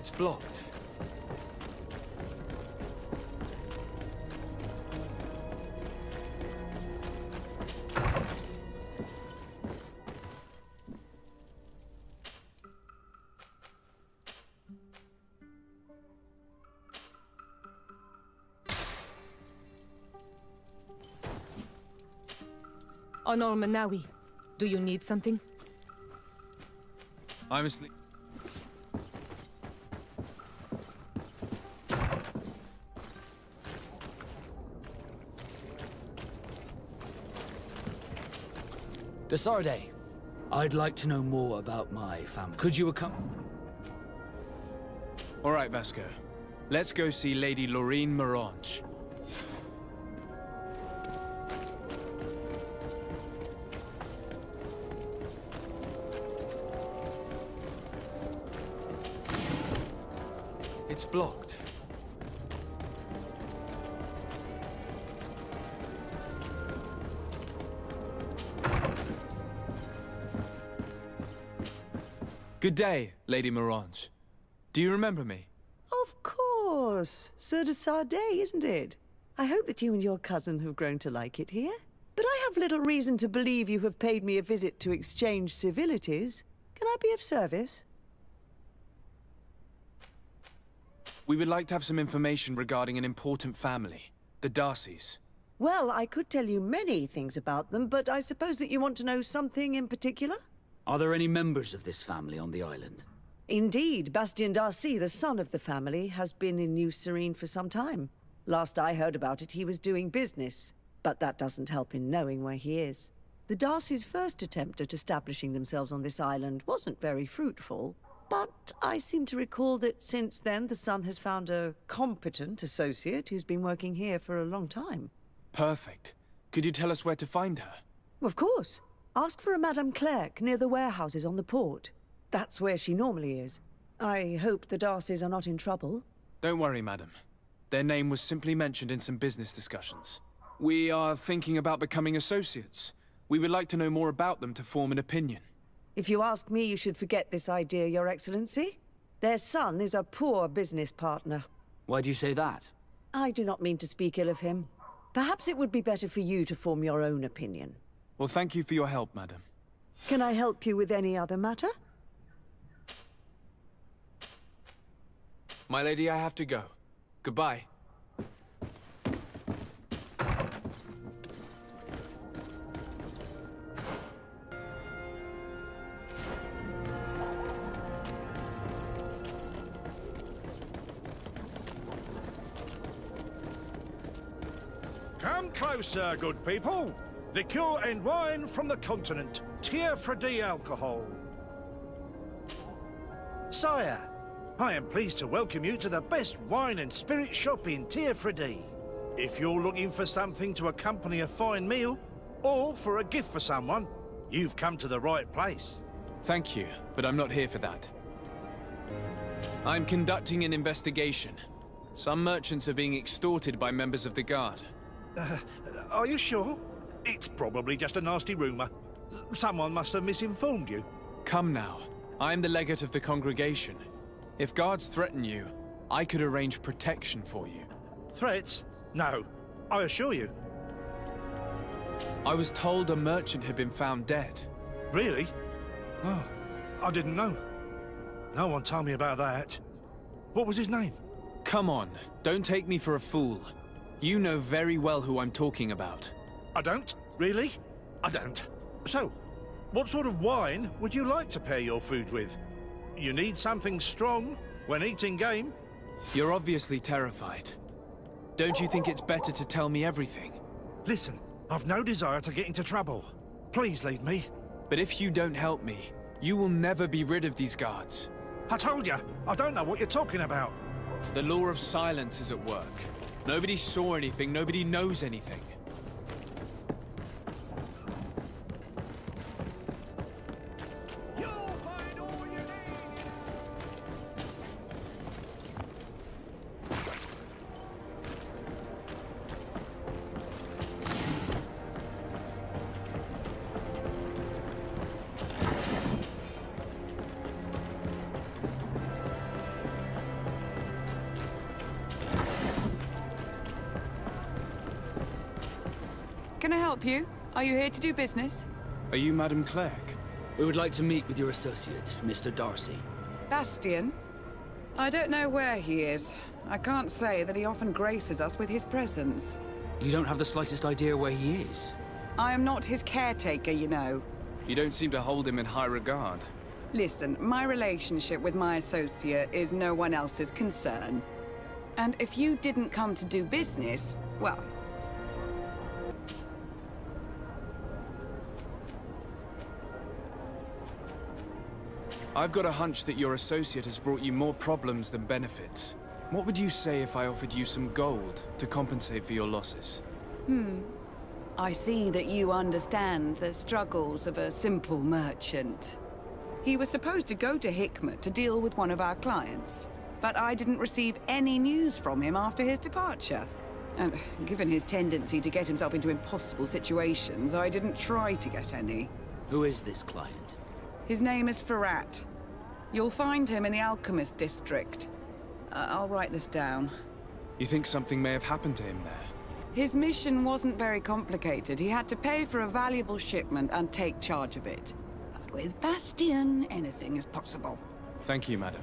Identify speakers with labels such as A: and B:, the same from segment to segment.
A: It's blocked.
B: Honor Manawi, do you need something?
A: I'm asleep.
C: De Sardet, I'd like to know more about my family. Could you come?
A: All right, Vasco. Let's go see Lady Lorene Morange. It's blocked. Good day, Lady Morange. Do you remember me?
D: Of course. Sir de Sardet, isn't it? I hope that you and your cousin have grown to like it here. But I have little reason to believe you have paid me a visit to exchange civilities. Can I be of service?
A: We would like to have some information regarding an important family, the Darcys.
D: Well, I could tell you many things about them, but I suppose that you want to know something in particular?
C: Are there any members of this family on the island?
D: Indeed, Bastien Darcy, the son of the family, has been in New Serene for some time. Last I heard about it, he was doing business. But that doesn't help in knowing where he is. The Darcys' first attempt at establishing themselves on this island wasn't very fruitful. But I seem to recall that since then the son has found a competent associate who's been working here for a long time.
A: Perfect. Could you tell us where to find her?
D: Of course. Ask for a Madame Clerc near the warehouses on the port. That's where she normally is. I hope the Darcys are not in trouble.
A: Don't worry, madam. Their name was simply mentioned in some business discussions. We are thinking about becoming associates. We would like to know more about them to form an opinion.
D: If you ask me, you should forget this idea, Your Excellency. Their son is a poor business partner.
C: Why do you say that?
D: I do not mean to speak ill of him. Perhaps it would be better for you to form your own opinion.
A: Well, thank you for your help, madam.
D: Can I help you with any other matter?
A: My lady, I have to go. Goodbye.
E: Come closer, good people. Liqueur and wine from the continent. Teer Fradee alcohol. Sire, I am pleased to welcome you to the best wine and spirit shop in Teer If you're looking for something to accompany a fine meal, or for a gift for someone, You've come to the right place.
A: Thank you, but I'm not here for that. I'm conducting an investigation. Some merchants are being extorted by members of the Guard.
E: Uh, are you sure? It's probably just a nasty rumour. Someone must have misinformed you.
A: Come now. I am the legate of the congregation. If guards threaten you, I could arrange protection for you.
E: Threats? No. I assure you.
A: I was told a merchant had been found dead.
E: Really? Oh, I didn't know. No one told me about that. What was his name?
A: Come on, don't take me for a fool. You know very well who I'm talking about.
E: I don't? Really? I don't. So, what sort of wine would you like to pair your food with? You need something strong when eating game?
A: You're obviously terrified. Don't you think it's better to tell me everything?
E: Listen, I've no desire to get into trouble. Please leave me.
A: But if you don't help me, you will never be rid of these guards.
E: I told you, I don't know what you're talking about.
A: The law of silence is at work. Nobody saw anything, nobody knows anything.
F: Can I help you? Are you here to do business?
A: Are you Madame Clerc?
C: We would like to meet with your associate, Mr. Darcy.
F: Bastien? I don't know where he is. I can't say that he often graces us with his presence.
C: You don't have the slightest idea where he is?
F: I am not his caretaker, you know.
A: You don't seem to hold him in high regard.
F: Listen, my relationship with my associate is no one else's concern. And if you didn't come to do business, well,
A: I've got a hunch that your associate has brought you more problems than benefits. What would you say if I offered you some gold to compensate for your losses? Hmm.
F: I see that you understand the struggles of a simple merchant. He was supposed to go to Hikmet to deal with one of our clients, but I didn't receive any news from him after his departure. And given his tendency to get himself into impossible situations, I didn't try to get any.
C: Who is this client?
F: His name is Ferrat. You'll find him in the Alchemist District. Uh, I'll write this down.
A: You think something may have happened to him there?
F: His mission wasn't very complicated. He had to pay for a valuable shipment and take charge of it. But with Bastien, anything is possible.
A: Thank you, madam.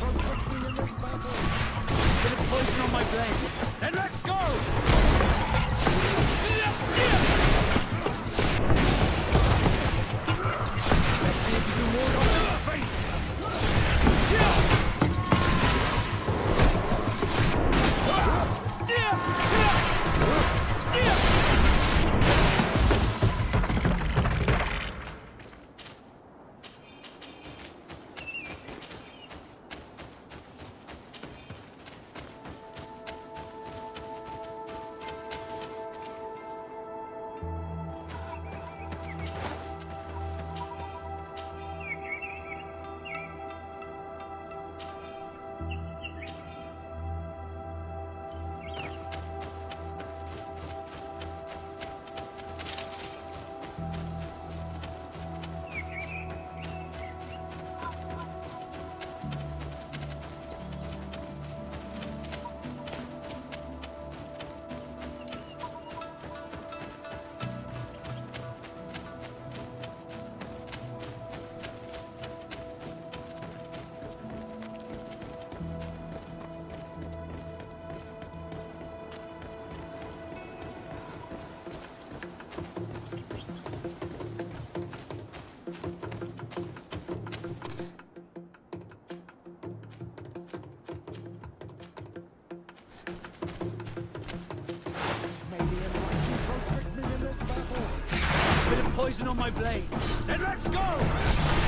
G: Protect me in this battle.
H: Bit of poison on my blade. And let's go! Poison on my blade. And let's go!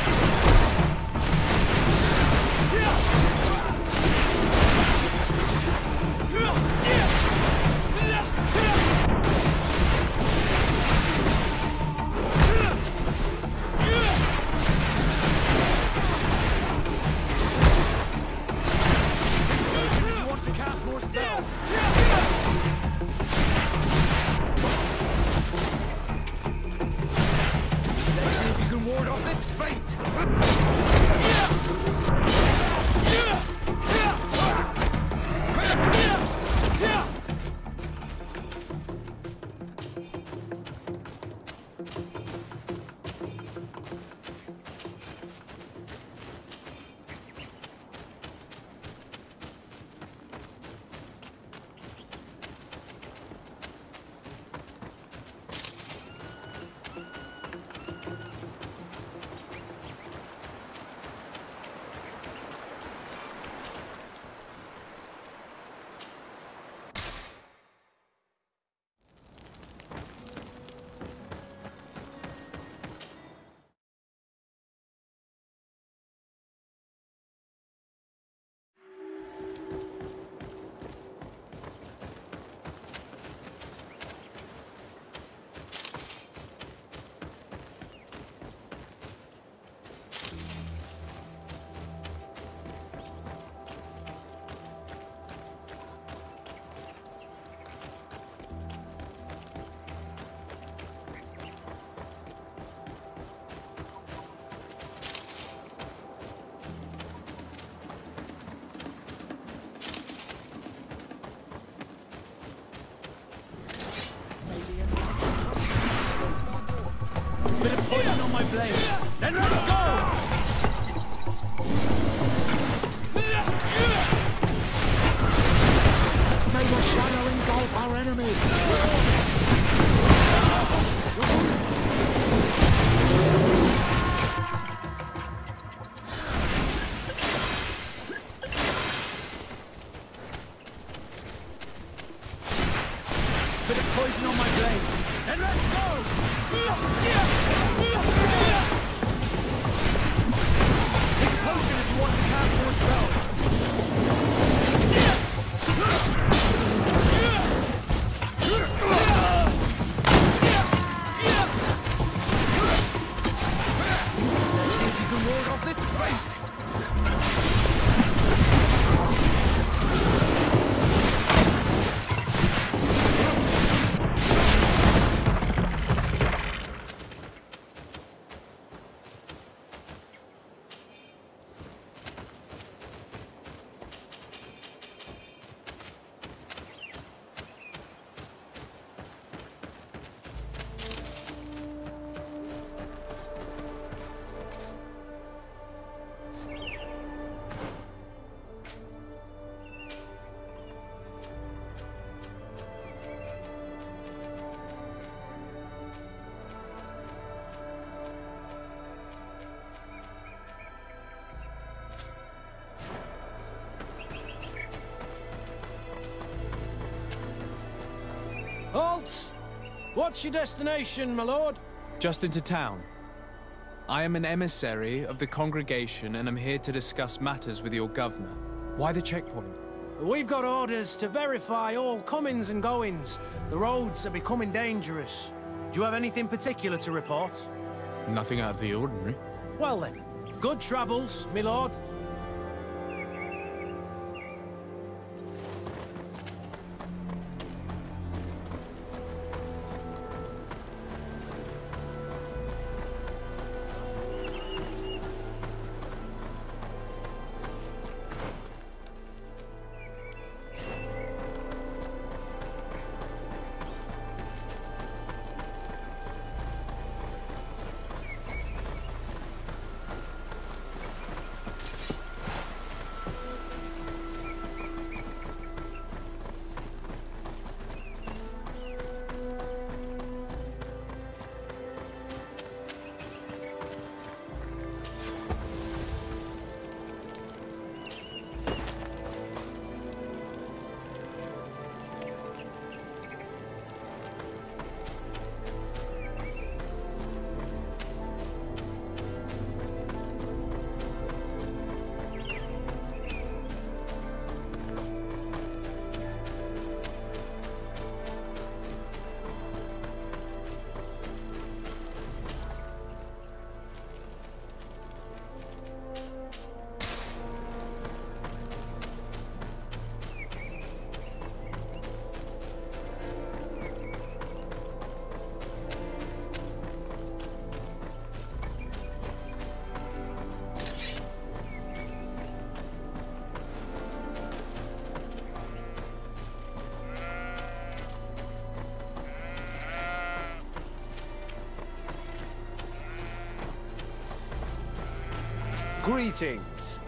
I: What's your destination, my lord?
A: Just into town. I am an emissary of the congregation and am here to discuss matters with your governor. Why the checkpoint?
I: We've got orders to verify all comings and goings. The roads are becoming dangerous. Do you have anything particular to report?
A: Nothing out of the ordinary.
I: Well then, good travels, my lord.
J: Greetings.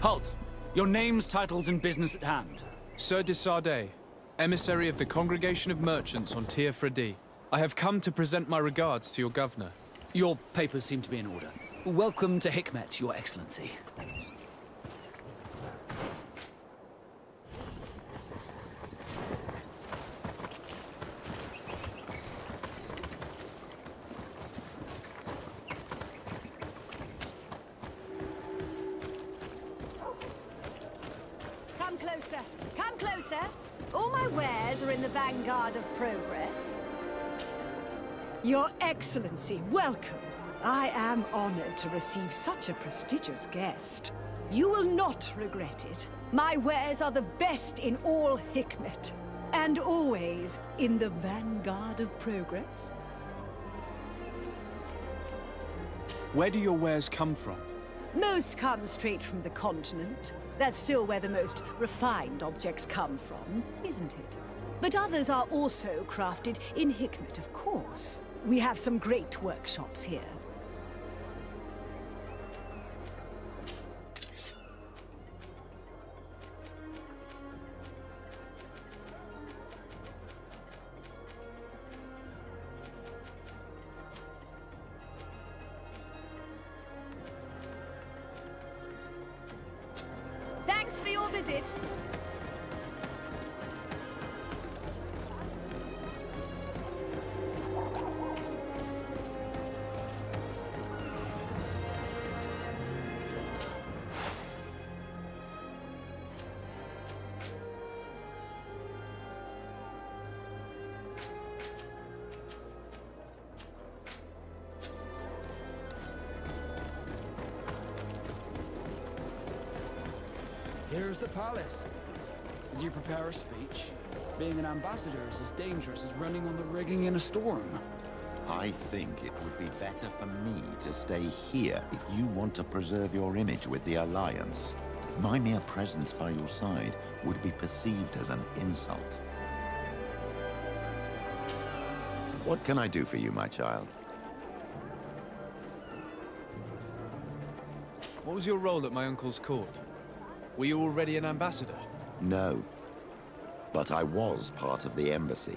K: Halt! Your names, titles, and business at hand.
A: Sir de Sardet, emissary of the Congregation of Merchants on Teer Fradee. I have come to present my regards to your governor.
K: Your papers seem to be in order. Welcome to Hikmet, Your Excellency.
L: To receive such a prestigious guest. You will not regret it. My wares are the best in all Hikmet, and always in the vanguard of progress.
A: Where do your wares come from?
D: Most come straight from the continent. That's still where the most refined objects come from, isn't it? But others are also crafted in Hikmet, of course. We have some great workshops here. Visit.
K: Here's the palace. Did you prepare a speech? Being an ambassador is as dangerous as running on the rigging in a storm.
M: I think it would be better for me to stay here if you want to preserve your image with the Alliance. My mere presence by your side would be perceived as an insult. What can I do for you, my child?
A: What was your role at my uncle's court? Were you already an ambassador?
M: No. But I was part of the embassy.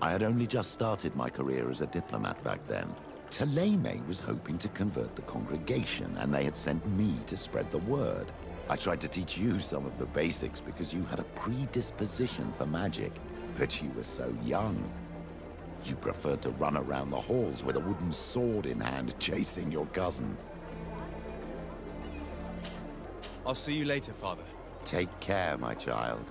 M: I had only just started my career as a diplomat back then. Thélème was hoping to convert the congregation, and they had sent me to spread the word. I tried to teach you some of the basics because you had a predisposition for magic, but you were so young. You preferred to run around the halls with a wooden sword in hand, chasing your cousin.
A: I'll see you later, Father.
M: Take care, my child.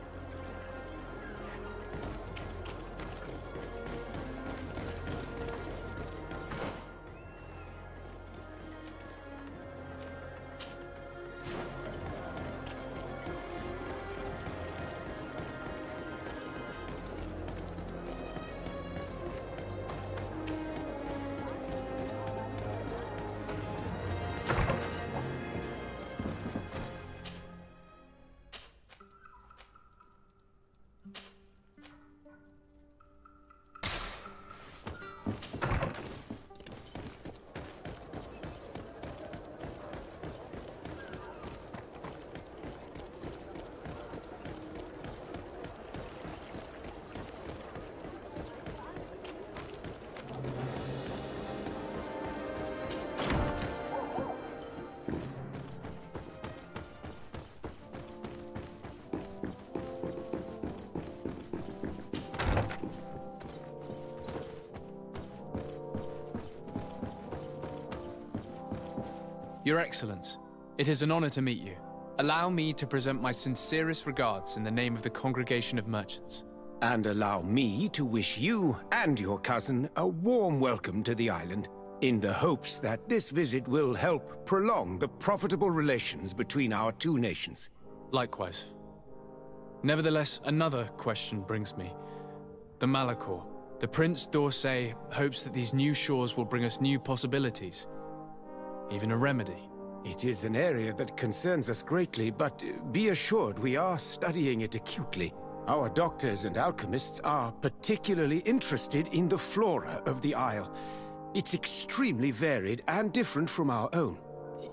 A: Your Excellence, it is an honor to meet you. Allow me to present my sincerest regards in the name of the Congregation of Merchants.
J: And allow me to wish you and your cousin a warm welcome to the island, in the hopes that this visit will help prolong the profitable relations between our two nations.
A: Likewise. Nevertheless, another question brings me. The Malichor. The Prince d'Orsay hopes that these new shores will bring us new possibilities. Even a remedy.
J: It is an area that concerns us greatly, but uh, be assured we are studying it acutely. Our doctors and alchemists are particularly interested in the flora of the Isle. It's extremely varied and different from our own.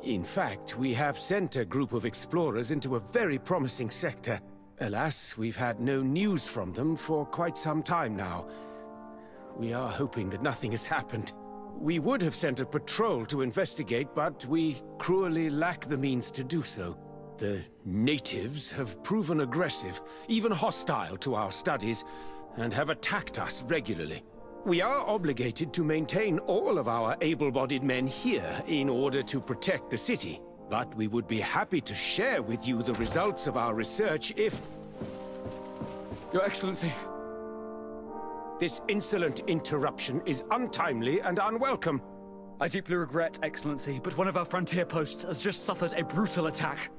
J: In fact, we have sent a group of explorers into a very promising sector. Alas, we've had no news from them for quite some time now. We are hoping that nothing has happened. We would have sent a patrol to investigate, but we cruelly lack the means to do so. The natives have proven aggressive, even hostile to our studies, and have attacked us regularly. We are obligated to maintain all of our able-bodied men here in order to protect the city. But we would be happy to share with you the results of our research if...
C: Your Excellency,
J: this insolent interruption is untimely and unwelcome.
C: I deeply regret, Excellency, but one of our frontier posts has just suffered a brutal attack.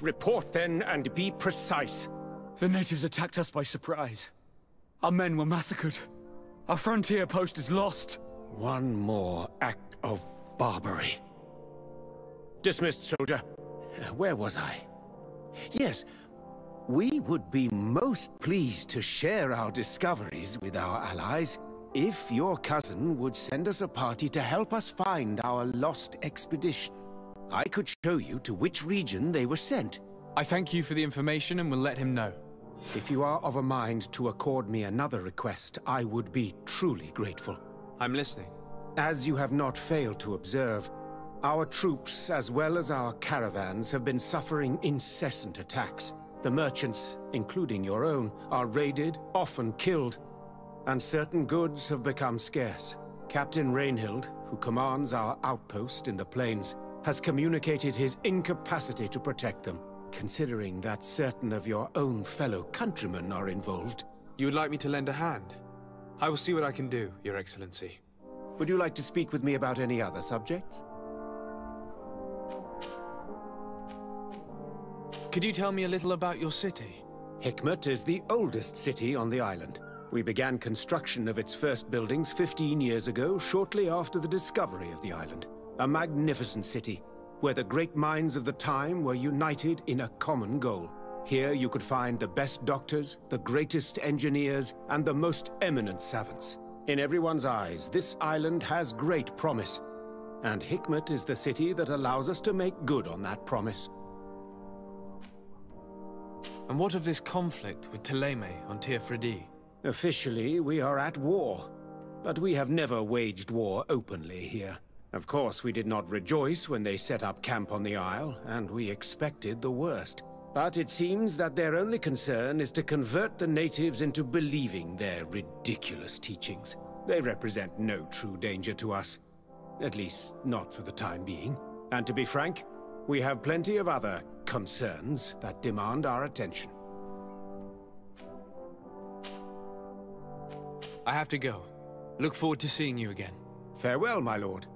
J: Report then, and be precise.
C: The natives attacked us by surprise. Our men were massacred. Our frontier post is lost.
J: One more act of barbarity. Dismissed, soldier. Where was I? Yes, we would be most pleased to share our discoveries with our allies if your cousin would send us a party to help us find our lost expedition. I could show you to which region they were sent.
A: I thank you for the information and will let him know.
J: If you are of a mind to accord me another request, I would be truly grateful.
A: I'm listening.
J: As you have not failed to observe, our troops, as well as our caravans, have been suffering incessant attacks. The merchants, including your own, are raided, often killed, and certain goods have become scarce. Captain Rainhild, who commands our outpost in the plains, has communicated his incapacity to protect them, considering that certain of your own fellow countrymen are involved.
A: You would like me to lend a hand? I will see what I can do, Your Excellency.
J: Would you like to speak with me about any other subjects?
A: Could you tell me a little about your city?
J: Hikmet is the oldest city on the island. We began construction of its first buildings 15 years ago, shortly after the discovery of the island. A magnificent city, where the great minds of the time were united in a common goal. Here you could find the best doctors, the greatest engineers, and the most eminent savants. In everyone's eyes, this island has great promise. And Hikmet is the city that allows us to make good on that promise.
A: And what of this conflict with Thélème on Teer
J: Officially, we are at war. But we have never waged war openly here. Of course, we did not rejoice when they set up camp on the Isle, and we expected the worst. But it seems that their only concern is to convert the natives into believing their ridiculous teachings. They represent no true danger to us. At least, not for the time being. And to be frank, we have plenty of other concerns that demand our attention.
A: I have to go. Look forward to seeing you again.
J: Farewell, my lord.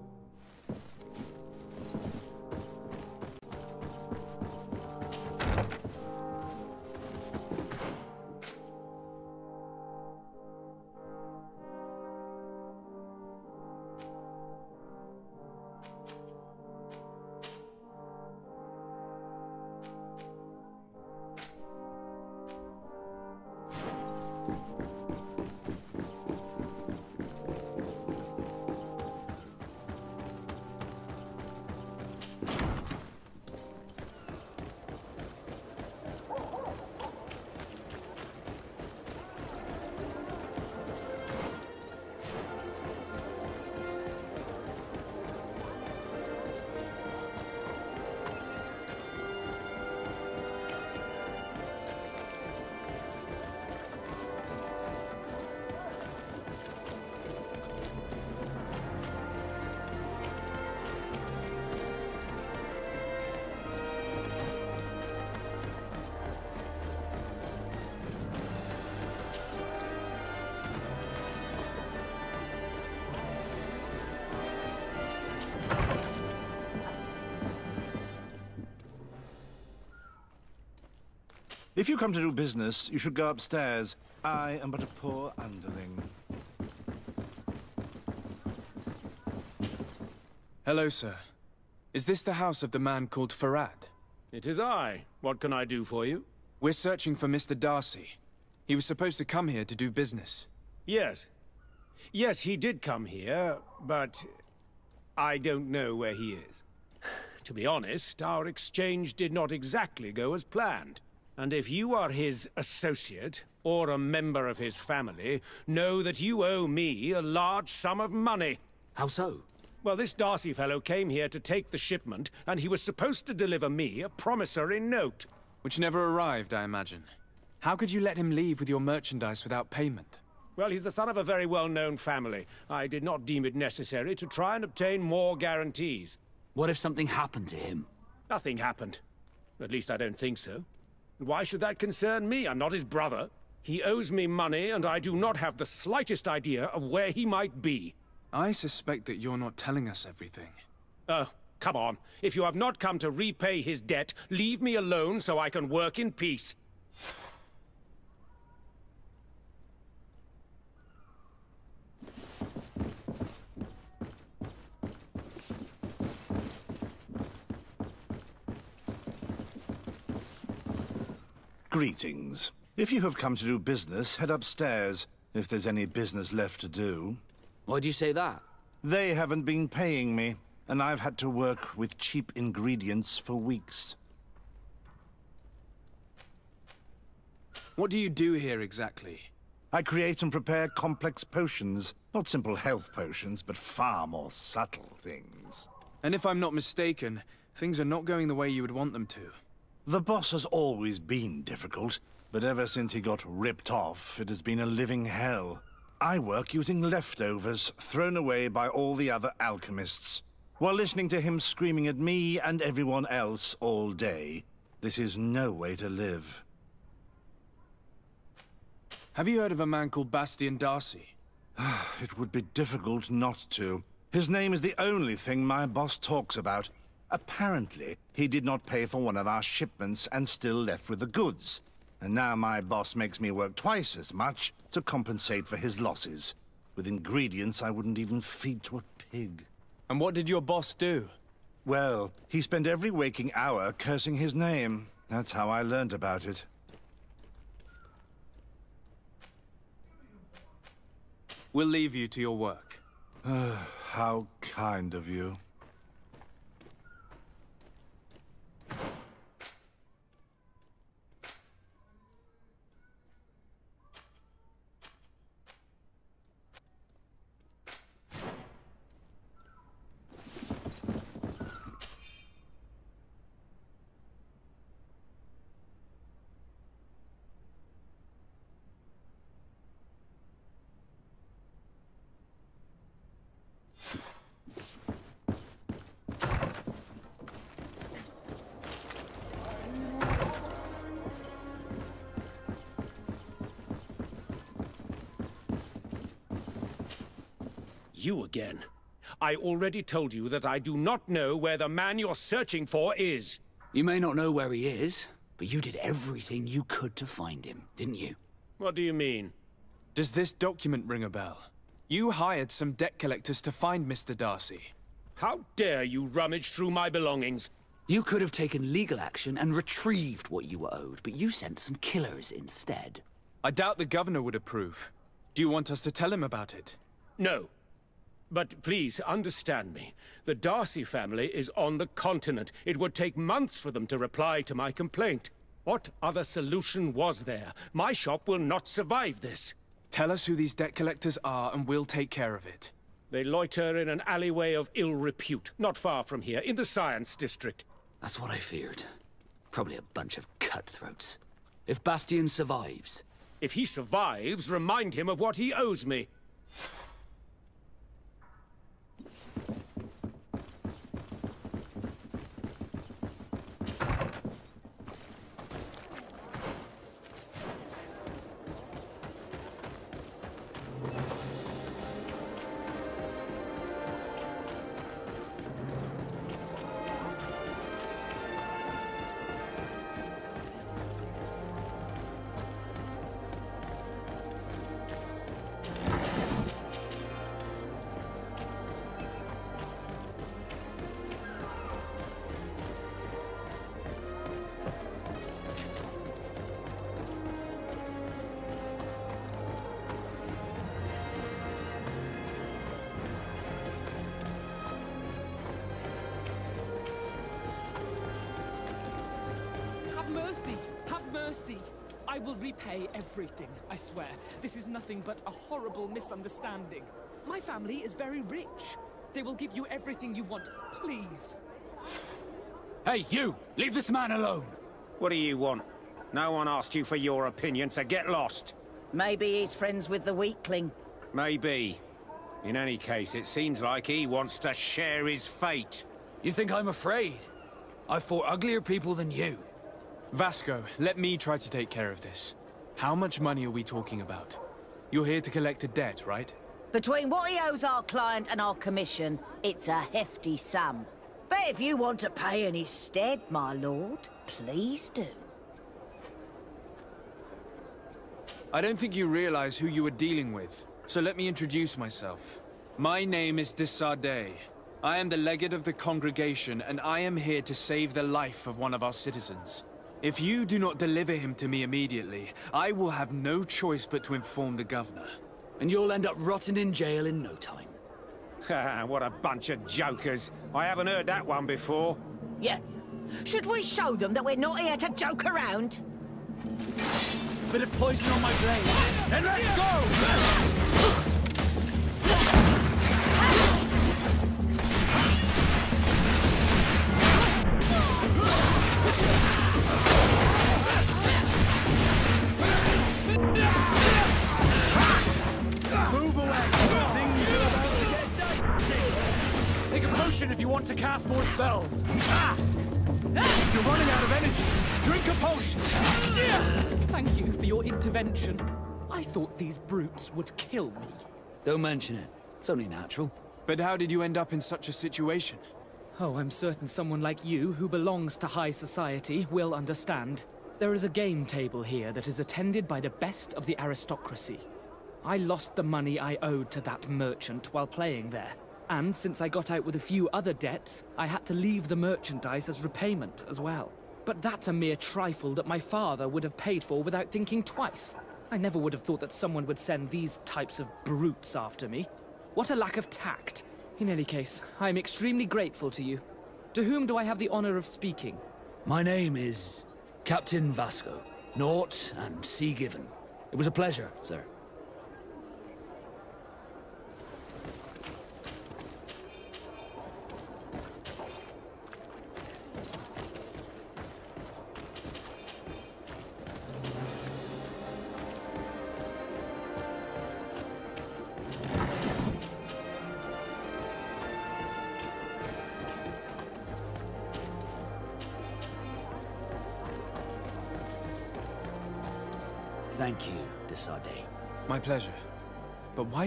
E: If you come to do business, you should go upstairs. I am but a poor underling.
A: Hello, sir. Is this the house of the man called Farad?
J: It is I. What can I do for you?
A: We're searching for Mr. Darcy. He was supposed to come here to do business.
J: Yes. Yes, he did come here, but I don't know where he is. To be honest, our exchange did not exactly go as planned. And if you are his associate, or a member of his family, know that you owe me a large sum of money.
K: How so?
J: Well, this Darcy fellow came here to take the shipment, and he was supposed to deliver me a promissory note.
A: Which never arrived, I imagine. How could you let him leave with your merchandise without payment?
J: Well, he's the son of a very well-known family. I did not deem it necessary to try and obtain more guarantees.
K: What if something happened to him?
J: Nothing happened. At least I don't think so. Why should that concern me? I'm not his brother. He owes me money, and I do not have the slightest idea of where he might be.
A: I suspect that you're not telling us everything.
J: Oh, come on. If you have not come to repay his debt, leave me alone so I can work in peace.
E: Greetings. If you have come to do business, head upstairs, if there's any business left to do.
K: Why do you say that?
E: They haven't been paying me, and I've had to work with cheap ingredients for weeks.
A: What do you do here exactly?
E: I create and prepare complex potions. Not simple health potions, but far more subtle things.
A: And if I'm not mistaken, things are not going the way you would want them to.
E: The boss has always been difficult, but ever since he got ripped off, it has been a living hell. I work using leftovers thrown away by all the other alchemists, while listening to him screaming at me and everyone else all day. This is no way to live.
A: Have you heard of a man called Bastien Darcy?
E: it would be difficult not to. His name is the only thing my boss talks about. Apparently, he did not pay for one of our shipments and still left with the goods. And now my boss makes me work twice as much to compensate for his losses. With ingredients I wouldn't even feed to a pig.
A: And what did your boss do?
E: Well, he spent every waking hour cursing his name. That's how I learned about it.
A: We'll leave you to your work.
E: how kind of you.
J: You again. I already told you that I do not know where the man you're searching for is.
K: You may not know where he is, but you did everything you could to find him, didn't you?
J: What do you mean?
A: Does this document ring a bell? You hired some debt collectors to find Mr. Darcy.
J: How dare you rummage through my belongings?
K: You could have taken legal action and retrieved what you were owed, but you sent some killers instead.
A: I doubt the governor would approve. Do you want us to tell him about it?
J: No. But please, understand me. The Darcy family is on the continent. It would take months for them to reply to my complaint. What other solution was there? My shop will not survive this.
A: Tell us who these debt collectors are and we'll take care of it.
J: They loiter in an alleyway of ill repute, not far from here, in the Science District.
K: That's what I feared. Probably a bunch of cutthroats. If Bastien survives...
J: If he survives, remind him of what he owes me.
N: Mercy! Have mercy! I will repay everything, I swear. This is nothing but a horrible misunderstanding. My family is very rich. They will give you everything you want, please.
K: Hey, you! Leave this man alone!
J: What do you want? No one asked you for your opinion, so get lost.
O: Maybe he's friends with the weakling.
J: Maybe. In any case, it seems like he wants to share his fate.
K: You think I'm afraid? I've fought uglier people than you.
A: Vasco, let me try to take care of this. How much money are we talking about? You're here to collect a debt, right?
O: Between what he owes our client and our commission, it's a hefty sum. But if you want to pay in his stead, my lord, please do.
A: I don't think you realize who you are dealing with, so let me introduce myself. My name is de Sardet. I am the legate of the congregation, and I am here to save the life of one of our citizens. If you do not deliver him to me immediately, I will have no choice but to inform the governor.
K: And you'll end up rotting in jail in no time.
J: what a bunch of jokers. I haven't heard that one before.
O: Yeah. Should we show them that we're not here to joke around?
K: Bit of poison on my blade. Then let's go! Potion if you want to cast more spells. Ah! You're running out of energy. Drink a potion.
N: Thank you for your intervention. I thought these brutes would kill me.
K: Don't mention it. It's only natural.
A: But how did you end up in such a situation?
N: Oh, I'm certain someone like you, who belongs to high society, will understand. There is a game table here that is attended by the best of the aristocracy. I lost the money I owed to that merchant while playing there. And since I got out with a few other debts, I had to leave the merchandise as repayment as well. But that's a mere trifle that my father would have paid for without thinking twice. I never would have thought that someone would send these types of brutes after me. What a lack of tact. In any case, I am extremely grateful to you. To whom do I have the honor of speaking?
K: My name is Captain Vasco. Naut and Sea Given. It was a pleasure, sir.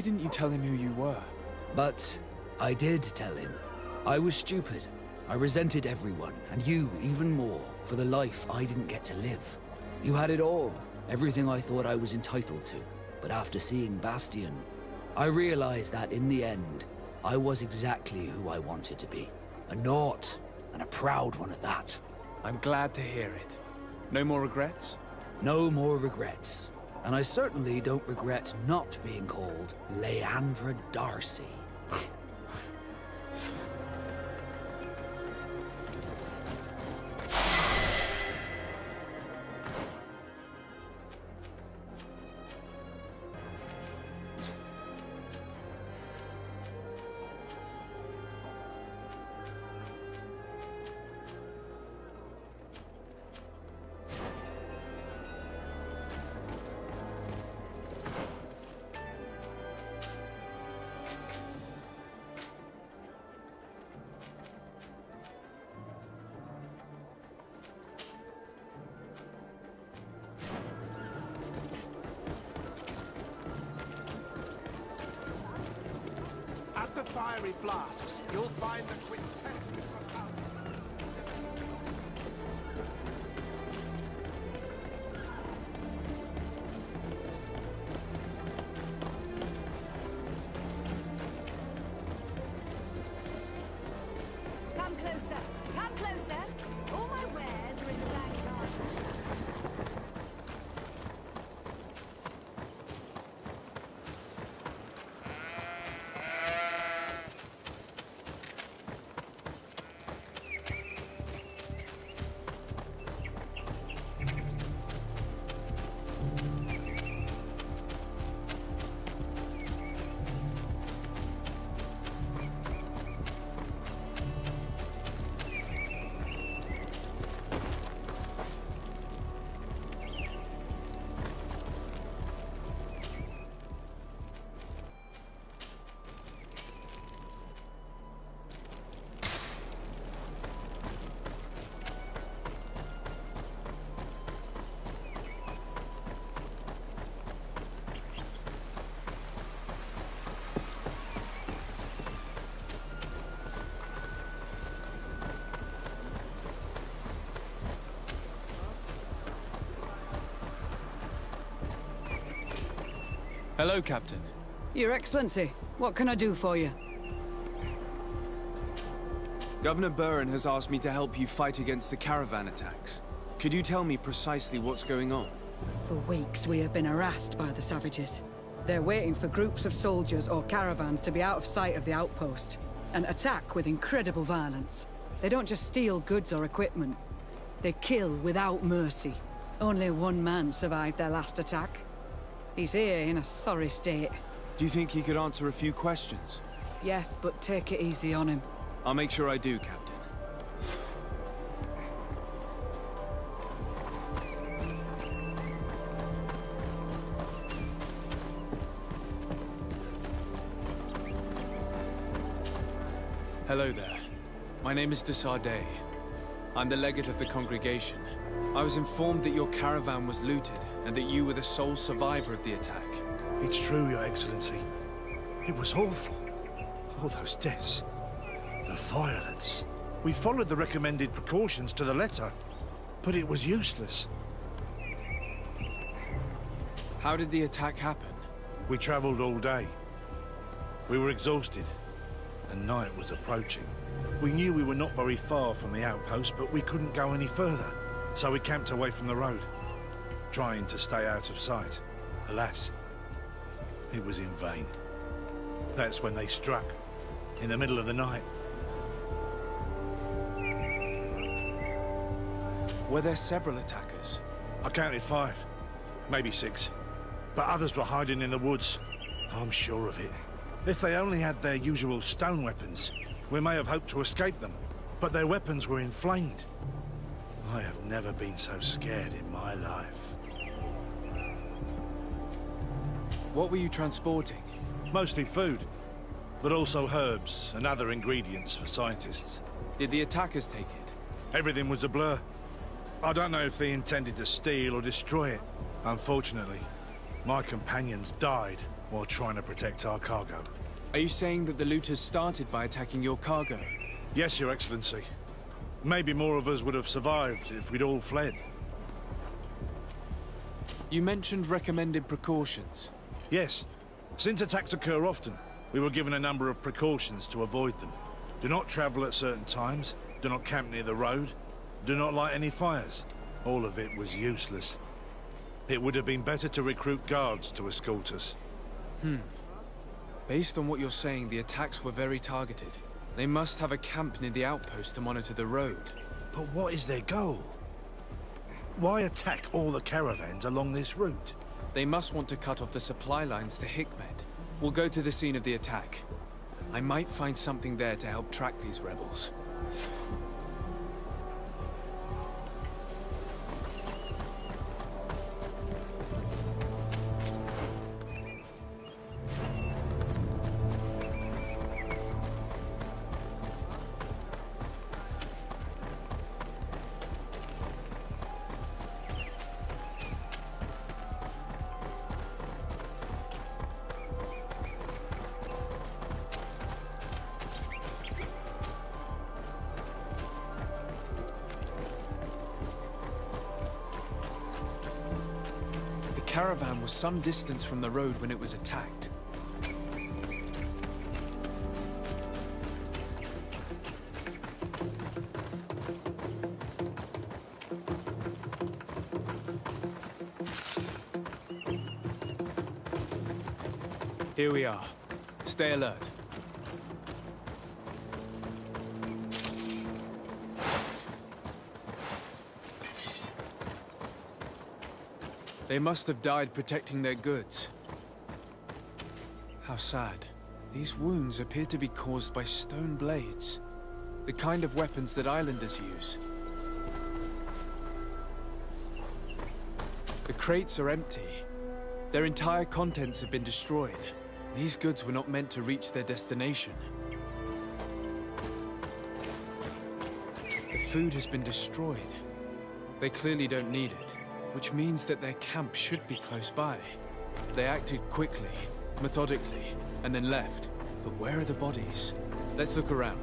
A: Didn't you tell him who you were?
K: But I did tell him. I was stupid. I resented everyone, and you even more, for the life I didn't get to live. You had it all, everything I thought I was entitled to. But after seeing Bastien, I realized that in the end, I was exactly who I wanted to be. A Naut, and a proud one at that.
A: I'm glad to hear it. No more regrets?
K: No more regrets. And I certainly don't regret not being called Leandra Darcy.
G: the fiery flasks, you'll find the quintessence of alchemy.
A: Hello, Captain.
F: Your Excellency, what can I do for you?
P: Governor Burren has asked me to help you fight against the caravan attacks. Could you tell me precisely what's going on?
F: For weeks, we have been harassed by the savages. They're waiting for groups of soldiers or caravans to be out of sight of the outpost and attack with incredible violence. They don't just steal goods or equipment. They kill without mercy. Only one man survived their last attack. He's here in a sorry state.
P: Do you think he could answer a few questions?
F: Yes, but take it easy on him.
P: I'll make sure I do, Captain.
A: Hello there. My name is de Sardet. I'm the legate of the congregation. I was informed that your caravan was looted, and that you were the sole survivor of the attack.
E: It's true, Your Excellency. It was awful. All those deaths. The violence. We followed the recommended precautions to the letter, but it was useless.
A: How did the attack happen?
E: We traveled all day. We were exhausted, and night was approaching. We knew we were not very far from the outpost, but we couldn't go any further. So we camped away from the road, trying to stay out of sight. Alas, it was in vain. That's when they struck, in the middle of the night.
A: Were there several attackers?
E: I counted five, maybe six. But others were hiding in the woods. I'm sure of it. If they only had their usual stone weapons, we may have hoped to escape them. But their weapons were inflamed. I have never been so scared in my life.
A: What were you transporting?
E: Mostly food, but also herbs and other ingredients for scientists.
A: Did the attackers take it?
E: Everything was a blur. I don't know if they intended to steal or destroy it. Unfortunately, my companions died while trying to protect our cargo.
A: Are you saying that the looters started by attacking your cargo?
E: Yes, Your Excellency. Maybe more of us would have survived if we'd all fled.
A: You mentioned recommended precautions.
E: Yes. Since attacks occur often, we were given a number of precautions to avoid them. Do not travel at certain times, do not camp near the road, do not light any fires. All of it was useless. It would have been better to recruit guards to escort us.
A: Hmm. Based on what you're saying, the attacks were very targeted. They must have a camp near the outpost to monitor the road.
E: But what is their goal? Why attack all the caravans along this route?
A: They must want to cut off the supply lines to Hikmet. We'll go to the scene of the attack. I might find something there to help track these rebels. Some distance from the road when it was attacked. Here we are. Stay alert. They must have died protecting their goods. How sad. These wounds appear to be caused by stone blades. The kind of weapons that islanders use. The crates are empty. Their entire contents have been destroyed. These goods were not meant to reach their destination. The food has been destroyed. They clearly don't need it, which means that their camp should be close by. They acted quickly, methodically, and then left. But where are the bodies? Let's look around.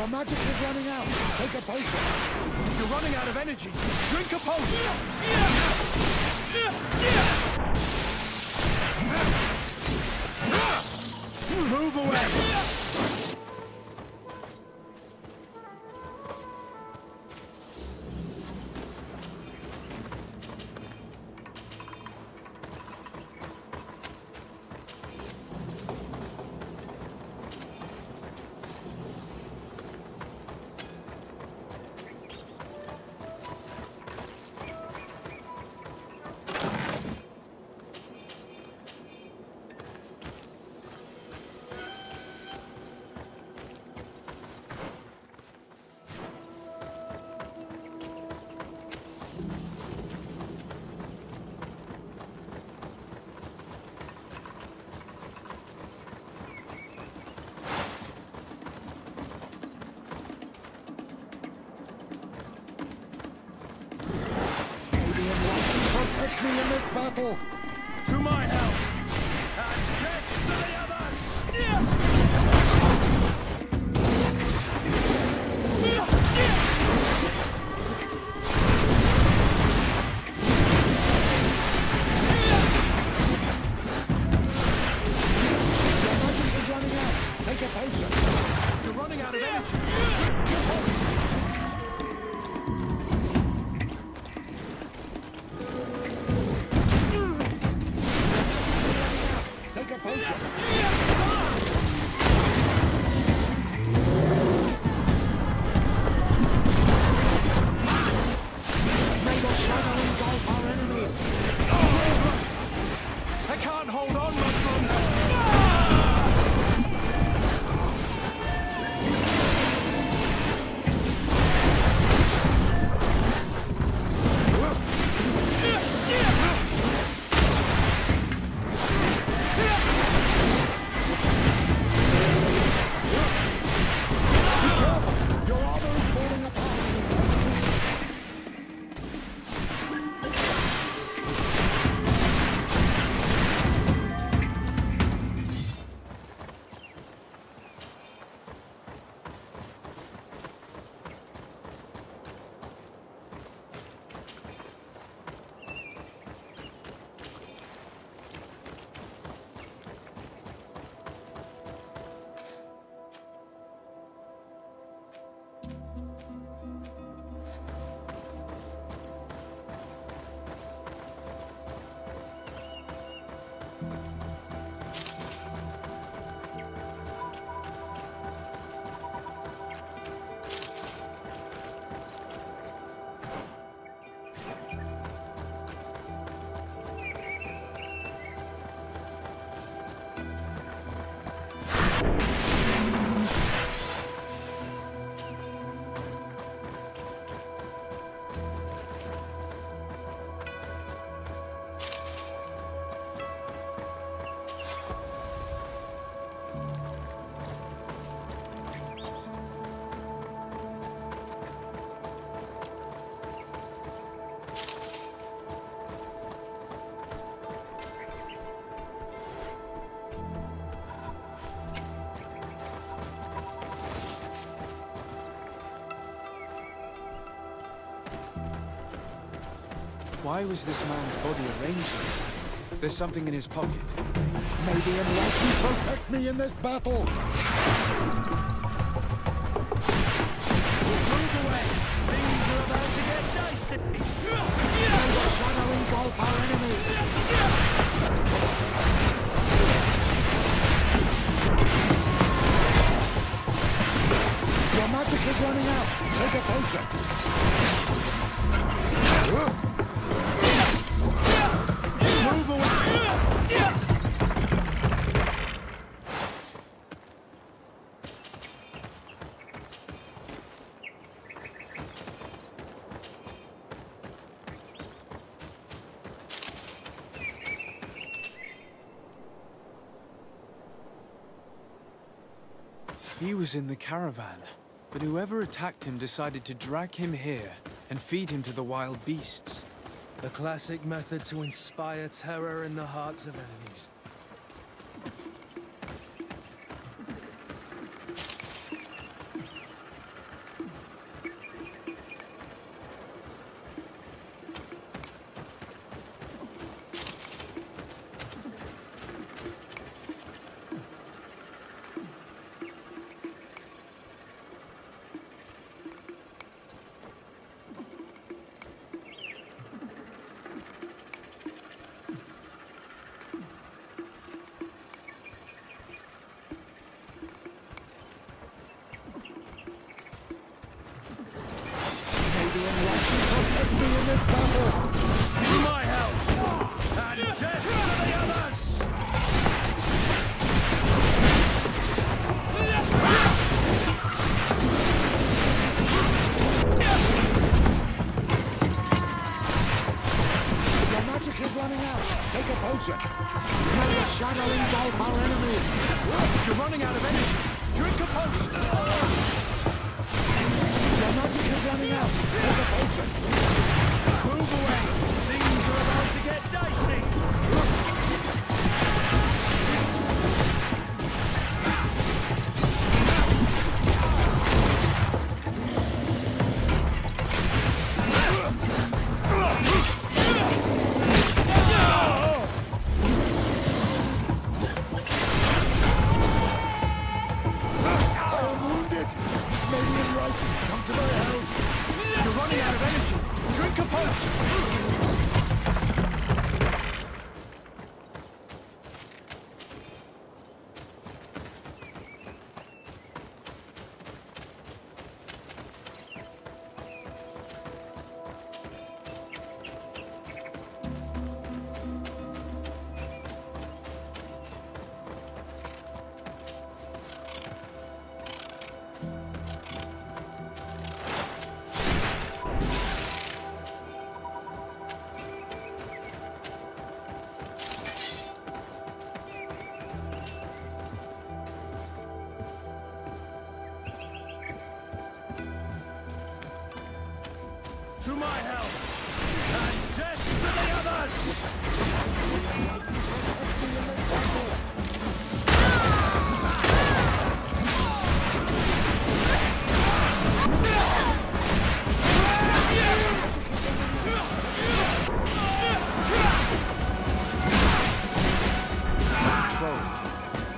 G: Your magic is running out. Take a potion.
H: You're running out of energy. Drink a potion.
G: Move away.
A: Why was this man's body arranged like? There's something in his pocket.
G: May the Enlightened protect me in this battle.
H: Move away. Things are about to get dicey.
G: May the shadow engulf our enemies. Your magic is running out. Take a potion.
A: Was in the caravan, but whoever attacked him decided to drag him here and feed him to the wild beasts.
H: The classic method to inspire terror in the hearts of enemies.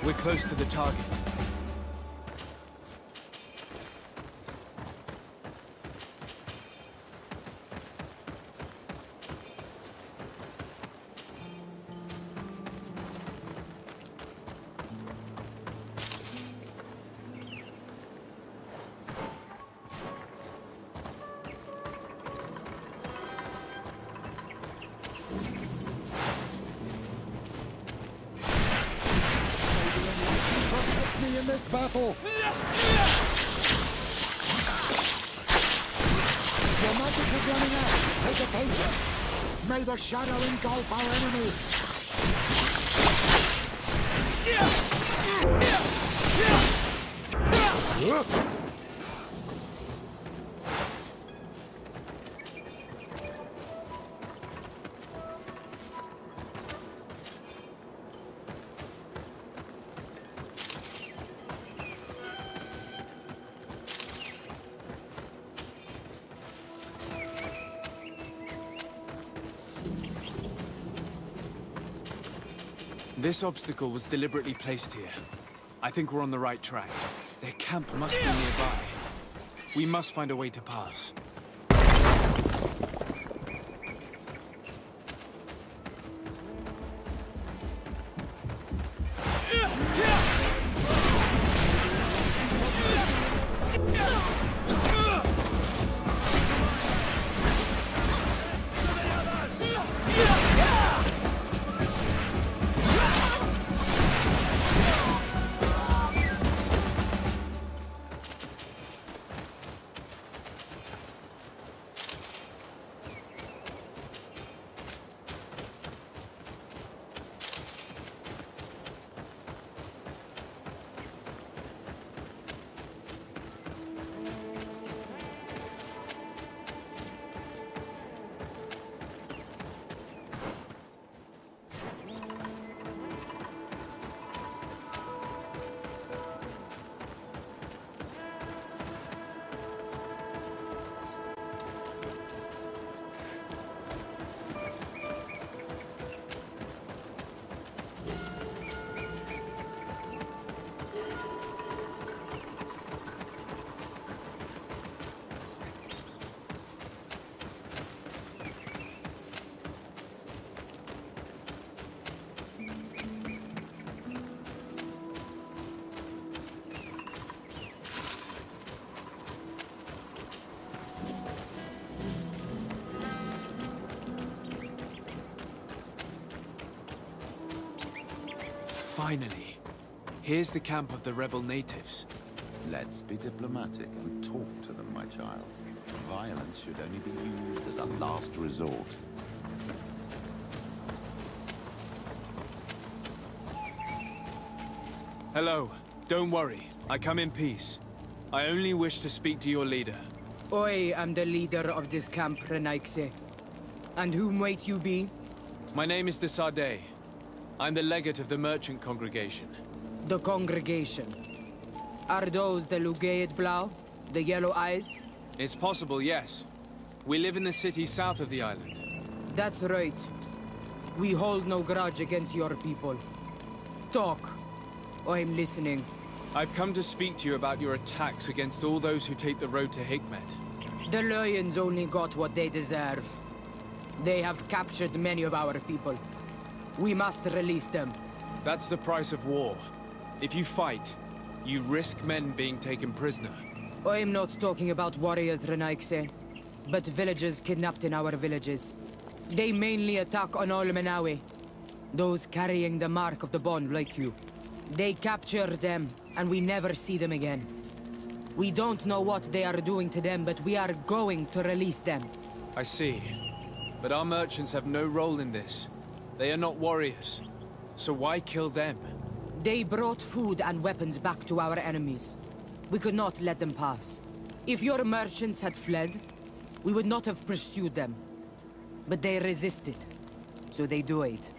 A: We're close to the target.
G: Shadow engulf our enemies.
A: This obstacle was deliberately placed here. I think we're on the right track. Their camp must be nearby. We must find a way to pass. Finally. Here's the camp of the rebel natives.
M: Let's be diplomatic and talk to them, my child. Violence should only be used as a last resort.
A: Hello. Don't worry. I come in peace. I only wish to speak to your leader.
Q: I am the leader of this camp, Renaikse. And whom might you be?
A: My name is de Sardet. I'm the legate of the merchant congregation.
Q: The congregation. Are those the Lugaid Blau? The yellow eyes?
A: It's possible, yes. We live in the city south of the island.
Q: That's right. We hold no grudge against your people. Talk. I'm listening.
A: I've come to speak to you about your attacks against all those who take the road to Hikmet.
Q: The Lions only got what they deserve. They have captured many of our people. We must release them.
A: That's the price of war. If you fight, you risk men being taken prisoner.
Q: I'm not talking about warriors, Renaigse, but villagers kidnapped in our villages. They mainly attack on Ol Menawi, those carrying the mark of the bond like you. They capture them, and we never see them again. We don't know what they are doing to them, but we are going to release them.
A: I see. But our merchants have no role in this. They are not warriors. So why kill them?
Q: They brought food and weapons back to our enemies. We could not let them pass. If your merchants had fled, we would not have pursued them. But they resisted, so they do it.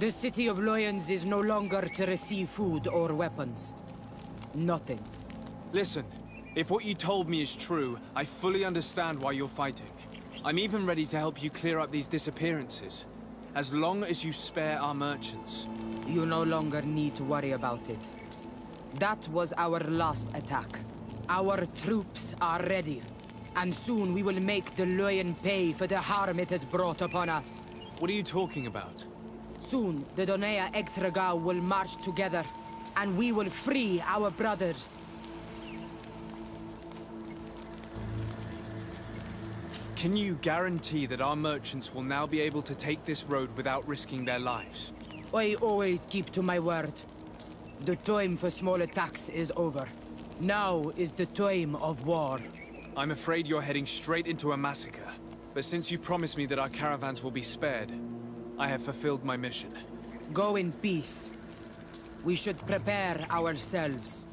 Q: The city of Loyens is no longer to receive food or weapons. Nothing.
A: Listen, if what you told me is true, I fully understand why you're fighting. I'm even ready to help you clear up these disappearances. As long as you spare our merchants.
Q: You no longer need to worry about it. That was our last attack. Our troops are ready. And soon we will make the Loyen pay for the harm it has brought upon us.
A: What are you talking about?
Q: Soon, the Donea Extragao will march together, and we will free our brothers.
A: Can you guarantee that our merchants will now be able to take this road without risking their lives?
Q: I always keep to my word. The time for small attacks is over. Now is the time of war.
A: I'm afraid you're heading straight into a massacre. But since you promised me that our caravans will be spared, I have fulfilled my mission.
Q: Go in peace. We should prepare ourselves.